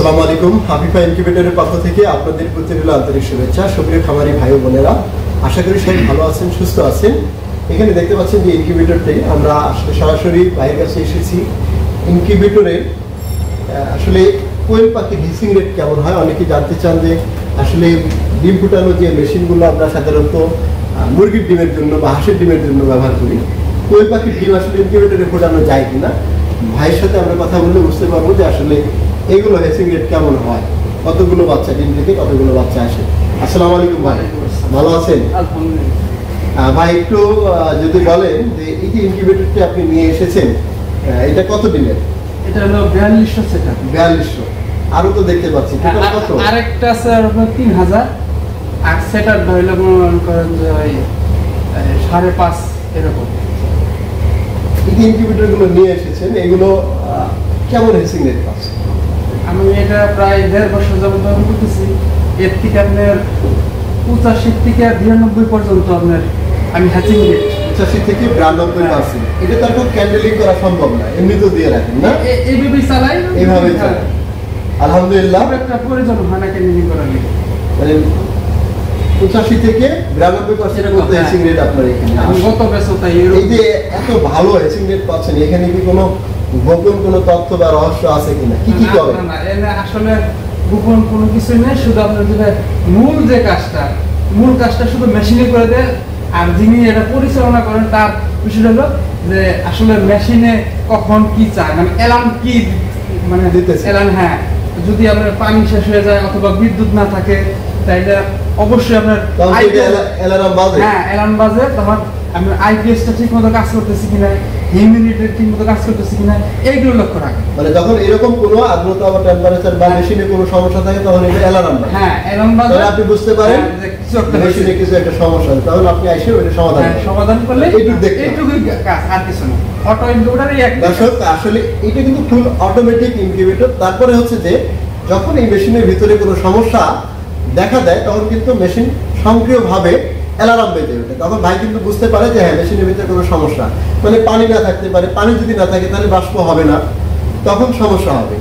আসসালামু আলাইকুম। হাফিফা পক্ষ থেকে আপনাদের প্রতি আন্তরিক শুভেচ্ছা। খামারি ভাই বোনেরা, আশা করি সবাই ভালো আছেন, সুস্থ আছেন। এখানে দেখতে পাচ্ছেন যে ইনকিউবেটরটি, আমরা সরাসরি ভাইয়ের কাছে এসেছি। ইনকিউবেটরে আসলে কোয়েল হিসিং রেট কেমন হয়? অনেকে জানতে চান যে আসলে ডিম ফুটানো যে মেশিনগুলো আমরা সাধারণত মুরগির ডিমের জন্য বা হাঁসের ডিমের জন্য ব্যবহার করি, কোয়েল পাখির ডিম আসলে ইনকিউবেটরে ফোটানো যায় কিনা? ভাইয়ের সাথে আমরা কথা বললে বুঝতে পারব যে আসলে এইগুলো হেসিং রেট কেমন হয়? কতগুলো বাচ্চা ডিম থেকে কতগুলো বাচ্চা আসে? আসসালামু আলাইকুম ভাই। ভালো আছেন? আলহামদুলিল্লাহ। ভাই একটু যদি বলেন যে এই যে ইনকিউবেটরটি আপনি নিয়ে এসেছেন এটা কত দিনের? এটা হলো বিয়াল্লিশশো সেটা। বিয়াল্লিশশো। আরও তো দেখতে পাচ্ছি। কত? আরেকটা আছে আপনার তিন হাজার আর সেটার ধরলে মনে করেন যে ওই সাড়ে পাঁচ এরকম। এই যে ইনকিউবেটরগুলো নিয়ে এসেছেন এগুলো কেমন হেসিং রেট পাচ্ছে আমি এটা প্রায় দেড় বছর যাবত ব্যবহার করতেছি। এর থেকে আপনার পঁচাশি থেকে বিরানব্বই পর্যন্ত আপনার আমি হ্যাচিং রেট পঁচাশি থেকে বিরানব্বই পার্সেন্ট। এটা তো এখন ক্যান্ডেলিং করা সম্ভব না এমনি তো দিয়ে রাখেন না? এইভাবেই চালাই। এইভাবেই। আলহামদুলিল্লাহ। একটা প্রয়োজন হয় না ক্যান্ডিং করার মানে পঁচাশি থেকে বিরানব্বই পার্সেন্ট মতো। রেট আপনার এখানে আমি আসে। গত বছর এই যে এত ভালো রেট পাচ্ছেন এখানে কি কোনো গোপন কোনো তথ্য বা রহস্য আছে কিনা? কি কি করে? আসলে গোপন কোনো কিছুই নেই শুধু আপনার যেটা মূল যে কাজটা মূল কাজটা শুধু মেশিনে করে দেয় আর যিনি এটা পরিচালনা করেন তার বিষয়টা হলো যে আসলে মেশিনে কখন কি চায় মানে অ্যালার্ম কি মানে দিতেছে। অ্যালার্ম হ্যাঁ যদি আপনার পানি শেষ হয়ে যায় অথবা বিদ্যুৎ না থাকে তাইলে অবশ্যই আপনার অ্যালার্ম বাজে। হ্যাঁ অ্যালার্ম বাজে তখন আপনার আইপিএসটা ঠিক মতো কাজ করতেছে কিনা হিউমিডিটি ঠিক মতো কাজ করতেছে কিনা এইগুলো লক্ষ্য রাখে মানে যখন এরকম কোনো আর্দ্রতা বা টেম্পারেচার বা হ্যাঁ। মেশিনে কোনো সমস্যা থাকে তখন এটা অ্যালার্ম বাজে। হ্যাঁ অ্যালার্ম বাজে। তাহলে আপনি বুঝতে পারেন হ্যাঁ, মেশিনে কিছু একটা সমস্যা আছে তাহলে আপনি এসে ওটা সমাধান হ্যাঁ, সমাধান করলে এইটুকু দেখতে। কাজ আর কিছু না। অটো ইনকিউবেটারই এক দর্শক আসলে এটা কিন্তু ফুল অটোমেটিক ইনকিউবেটর তারপরে হচ্ছে যে যখন এই মেশিনের ভিতরে কোনো সমস্যা দেখা দেয় তখন কিন্তু মেশিন সক্রিয়ভাবে অ্যালার্ম বেজে ওঠে। তখন ভাই কিন্তু বুঝতে পারে যে হ্যাঁ মেশিনের ভিতরে কোনো সমস্যা। মানে পানি না থাকতে পারে, পানি যদি না থাকে তাহলে বাষ্প হবে না। তখন সমস্যা হবে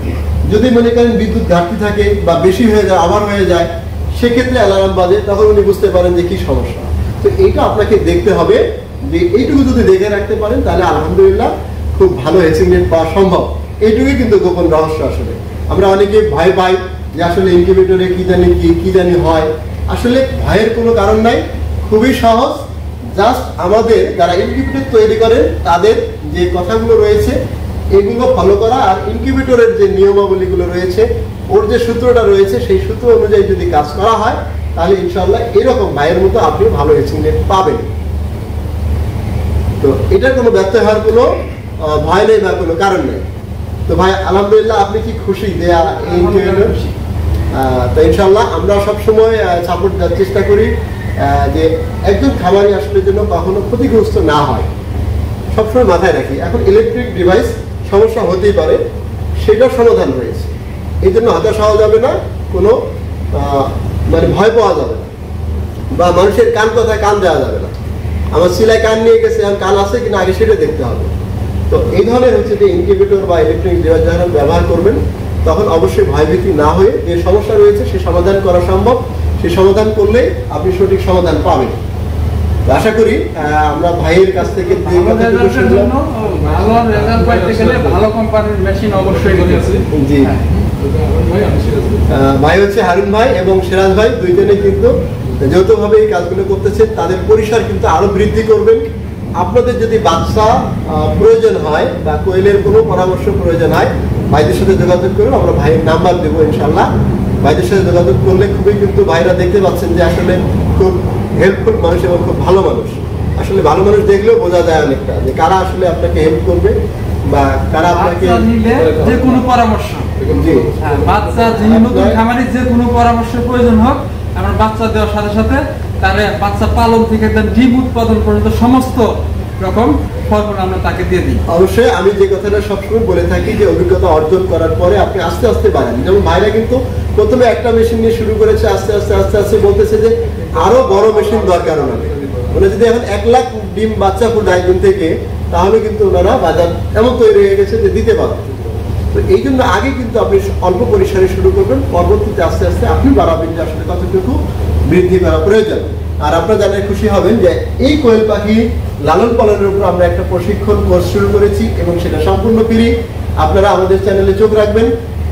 যদি মনে করেন বিদ্যুৎ ঘাটতি থাকে বা বেশি হয়ে যায়, আবার হয়ে যায়, সেক্ষেত্রে অ্যালার্ম বাজে, তখন উনি বুঝতে পারেন যে কি সমস্যা। তো এইটা আপনাকে দেখতে হবে যে এইটুকু যদি দেখে রাখতে পারেন, তাহলে আলহামদুলিল্লাহ খুব ভালো এসিংমেন্ট পাওয়া সম্ভব। এইটুকুই কিন্তু গোপন রহস্য আসলে। আমরা অনেকে ভয় পাই যে আসলে ইনকিউবেটরে কি জানি কি কি জানি হয়। আসলে ভয়ের কোনো কারণ নাই। খুবই সহজ। জাস্ট আমাদের যারা ইনকিউবেটর তৈরি করেন তাদের যে কথাগুলো রয়েছে এগুলো ফলো করা আর ইনকিউবেটরের যে নিয়মাবলীগুলো রয়েছে ওর যে সূত্রটা রয়েছে সেই সূত্র অনুযায়ী যদি কাজ করা হয় তাহলে ইনশাল্লাহ এরকম ভাইয়ের মতো আপনি ভালো এসিংমেন্ট পাবেন। তো এটার কোনো ব্যর্থ হওয়ার কোনো ভয় নেই বা কোনো কারণ নেই। তো ভাই আলহামদুলিল্লাহ আপনি কি খুশি যে আহ, এই তো ইনশাল্লাহ আমরা সবসময় সাপোর্ট দেওয়ার চেষ্টা করি। যে একজন খামারি আসলে যেন কখনো ক্ষতিগ্রস্ত না হয়। সবসময় মাথায় রাখি, এখন ইলেকট্রিক ডিভাইস সমস্যা হতেই পারে, সেটার সমাধান রয়েছে। এই জন্য হতাশ হওয়া যাবে না, কোনো মানে ভয় পাওয়া যাবে না। বা মানুষের কান কথায় কান দেওয়া যাবে না। আমার সিলাই কান নিয়ে গেছে, এখন কান আছে কিনা আগে সেটা দেখতে হবে। তো এই ধরনের হচ্ছে যে ইনকিউবেটর বা ইলেকট্রনিক ডিভাইস যখন ব্যবহার করবেন, তখন অবশ্যই ভয়ভীতি না হয়ে যে সমস্যা রয়েছে, সে সমাধান করা সম্ভব। সে সমাধান করলে আপনি সঠিক সমাধান পাবেন। আশা করি আমরা ভাইয়ের কাছ থেকে ভালো রেজাল্ট পাইতে গেলে ভালো কোম্পানির মেশিন অবশ্যই জি। ভাই হচ্ছে হারুন ভাই এবং সিরাজ ভাই দুইজনে কিন্তু যৌথভাবে এই কাজগুলো করতেছে। তাদের পরিসর কিন্তু আরও বৃদ্ধি করবেন। আপনাদের যদি বাচ্চা প্রয়োজন হয় বা কোয়েলের কোনো পরামর্শ প্রয়োজন হয় ভাইদের সাথে যোগাযোগ করুন। আমরা ভাইয়ের নাম্বার দেবো ইনশাল্লাহ। ভাইদের সাথে যোগাযোগ করলে খুবই কিন্তু ভাইরা দেখতে পাচ্ছেন যে আসলে খুব হেল্পফুল মানুষ এবং খুব ভালো মানুষ। আসলে ভালো মানুষ দেখলেও বোঝা যায় অনেকটা যে কারা আসলে আপনাকে হেল্প করবে বা কারা আপনাকে যে কোনো পরামর্শ। হ্যাঁ, বাচ্চা যিনি নতুন খামারি যে কোনো পরামর্শের প্রয়োজন হোক আমরা বাচ্চা দেওয়ার সাথে সাথে তাহলে বাচ্চা পালন থেকে একদম ডিম উৎপাদন পর্যন্ত সমস্ত রকম ফর্মুলা আমরা তাকে দিয়ে দিই। অবশ্যই আমি যে কথাটা সবসময় বলে থাকি যে অভিজ্ঞতা অর্জন করার পরে আপনি আস্তে আস্তে বাড়ান। যেমন ভাইরা কিন্তু প্রথমে একটা মেশিন নিয়ে শুরু করেছে, আস্তে আস্তে আস্তে আস্তে বলতেছে যে আরও বড় মেশিন দরকার ওনাকে মানে যদি এখন এক লাখ ডিম বাচ্চা ফুটায় দিন থেকে, তাহলে কিন্তু ওনারা বাজার এমন তৈরি হয়ে গেছে যে দিতে পারবে। তো এই জন্য আগে কিন্তু আপনি অল্প পরিসরে শুরু করবেন, পরবর্তীতে আস্তে আস্তে আপনি বাড়াবেন যে আসলে কতটুকু বৃদ্ধি করা প্রয়োজন। আর আপনারা জানায় খুশি হবেন যে এই কোয়েল পাখি লালন পালনের উপর আমরা একটা প্রশিক্ষণ কোর্স শুরু করেছি এবং সেটা সম্পূর্ণ ফ্রি। আপনারা আমাদের চ্যানেলে চোখ রাখবেন।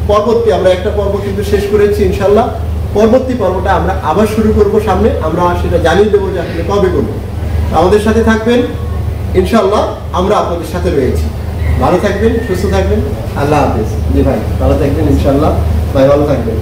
পরবর্তী আমরা একটা পর্ব কিন্তু শেষ করেছি ইনশাল্লাহ পরবর্তী পর্বটা আমরা আবার শুরু করব সামনে। আমরা সেটা জানিয়ে দেবো যে আসলে কবে করব। আমাদের সাথে থাকবেন ইনশাল্লাহ আমরা আপনাদের সাথে রয়েছি। ভালো থাকবেন, সুস্থ থাকবেন। আল্লাহ হাফিজ। জি ভাই, ভালো থাকবেন ইনশাল্লাহ ভাই, ভালো থাকবেন।